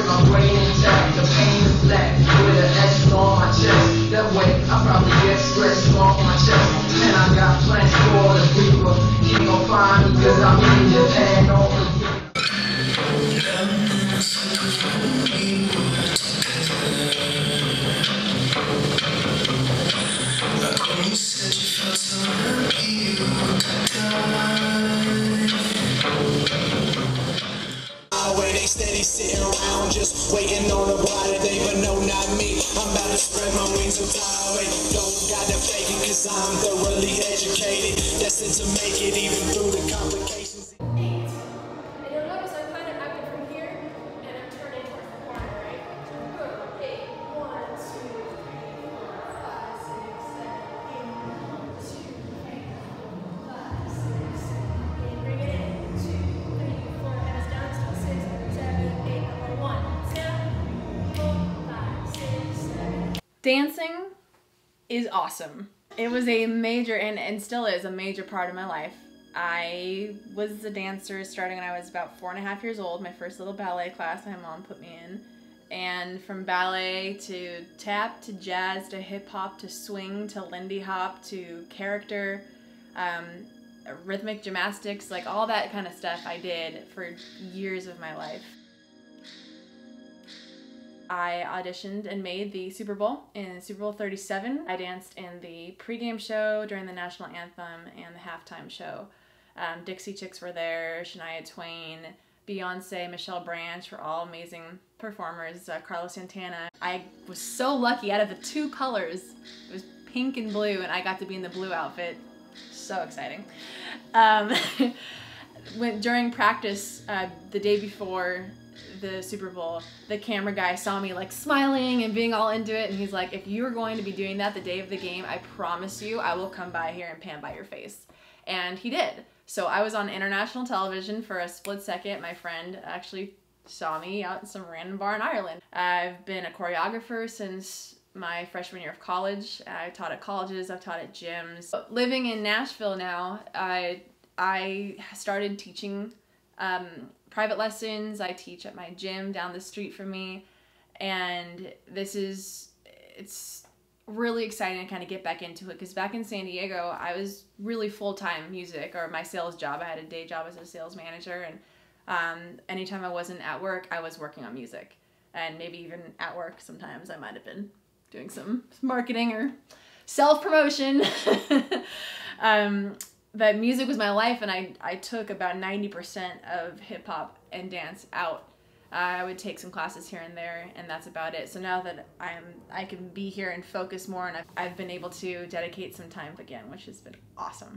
with my brain intact. The pain is black with an S on my chest. That way, I probably get stressed off my chest. And I got plans for the reaper. He gon' find me cause I'm in Japan on the Way they steady sitting around just waiting on a brighter day, but no, not me. I'm about to spread my wings and fly away. Don't gotta fake it, cause I'm thoroughly educated. Destined to make it even through the complications. Dancing is awesome. It was a major and, and still is a major part of my life. I was a dancer starting when I was about four and a half years old. My first little ballet class my mom put me in. And from ballet to tap to jazz to hip hop to swing to Lindy hop to character, um, rhythmic gymnastics, like all that kind of stuff I did for years of my life. I auditioned and made the Super Bowl in Super Bowl 37. I danced in the pregame show during the national anthem and the halftime show. Um, Dixie Chicks were there, Shania Twain, Beyonce, Michelle Branch were all amazing performers, uh, Carlos Santana. I was so lucky out of the two colors, it was pink and blue, and I got to be in the blue outfit. So exciting. Um, when during practice uh, the day before the Super Bowl, the camera guy saw me like smiling and being all into it, and he's like, "If you are going to be doing that the day of the game, I promise you, I will come by here and pan by your face." And he did. So I was on international television for a split second. My friend actually saw me out in some random bar in Ireland. I've been a choreographer since my freshman year of college. I taught at colleges, I've taught at gyms. Living in Nashville now, I I started teaching um, private lessons. I teach at my gym down the street from me, and this is it's really exciting to kind of get back into it because back in San Diego, I was really full time music or my sales job. I had a day job as a sales manager, and um, anytime I wasn't at work, I was working on music, and maybe even at work sometimes I might have been doing some marketing or self promotion. um, but music was my life, and I I took about ninety percent of hip hop and dance out. Uh, I would take some classes here and there, and that's about it. So now that I'm I can be here and focus more, and I've, I've been able to dedicate some time again, which has been awesome.